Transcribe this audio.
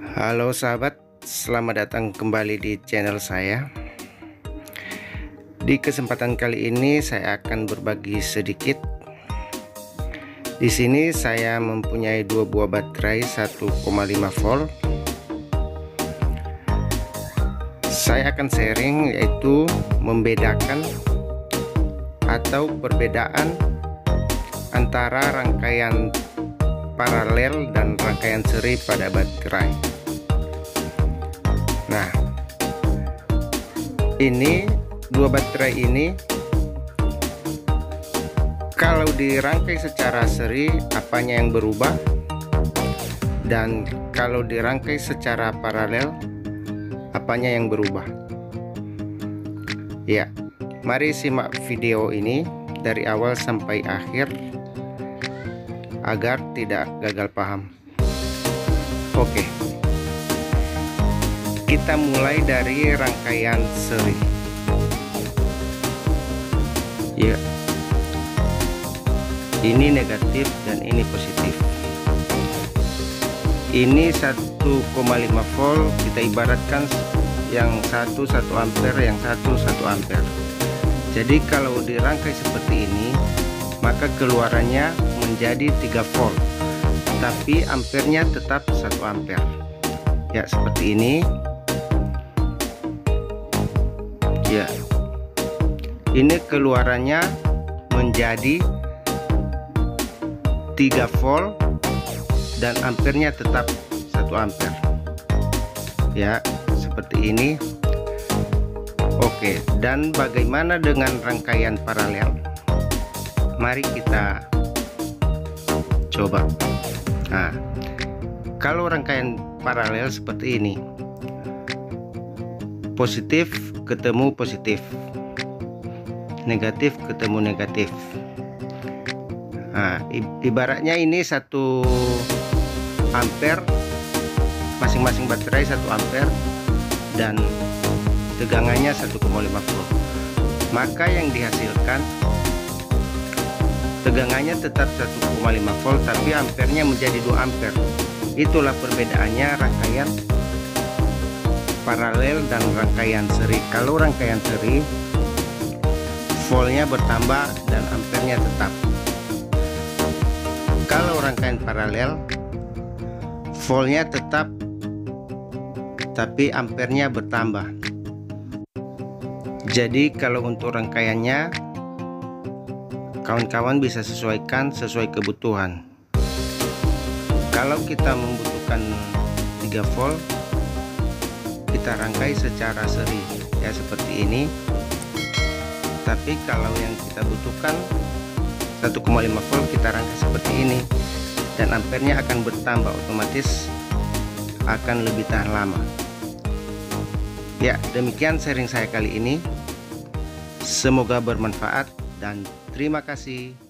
Halo sahabat, selamat datang kembali di channel saya. Di kesempatan kali ini saya akan berbagi sedikit. Di sini saya mempunyai dua buah baterai 1,5 volt. Saya akan sharing yaitu membedakan atau perbedaan antara rangkaian paralel dan rangkaian seri pada baterai. Nah, ini dua baterai ini kalau dirangkai secara seri apanya yang berubah dan kalau dirangkai secara paralel apanya yang berubah. Ya, mari simak video ini dari awal sampai akhir agar tidak gagal paham. Oke. Kita mulai dari rangkaian seri. Ya. Ini negatif dan ini positif. Ini 1,5 volt kita ibaratkan yang satu satu ampere yang satu satu ampere. Jadi kalau dirangkai seperti ini maka keluarannya menjadi 3 volt. Tapi ampernya tetap 1 ampere. Ya seperti ini. Ya. Ini keluarannya menjadi 3 volt dan ampernya tetap 1 ampere. Ya seperti ini. Oke dan bagaimana dengan rangkaian paralel mari kita coba. Nah kalau rangkaian paralel seperti ini positif ketemu positif negatif ketemu negatif. Nah ibaratnya ini satu ampere masing-masing baterai satu ampere dan tegangannya 1,5 volt. Maka yang dihasilkan tegangannya tetap 1,5 volt tapi ampernya menjadi 2 ampere. Itulah perbedaannya rangkaian paralel dan rangkaian seri. Kalau rangkaian seri voltnya bertambah dan ampernya tetap. Kalau rangkaian paralel voltnya tetap tapi ampernya bertambah. Jadi kalau untuk rangkaiannya kawan-kawan bisa sesuaikan sesuai kebutuhan. Kalau kita membutuhkan 3 volt kita rangkai secara seri ya seperti ini. Tapi kalau yang kita butuhkan 1,5 volt kita rangkai seperti ini. Dan ampernya akan bertambah otomatis akan lebih tahan lama. Ya demikian sharing saya kali ini. Semoga bermanfaat dan Terima kasih.